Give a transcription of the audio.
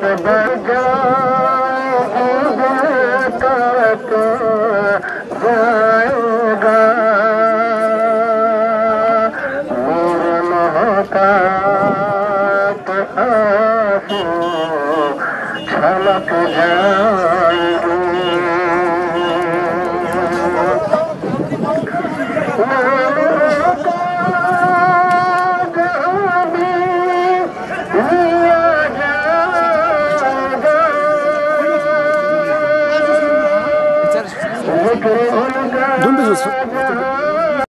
बजा जयोग महक हलप जूं ¿Dónde es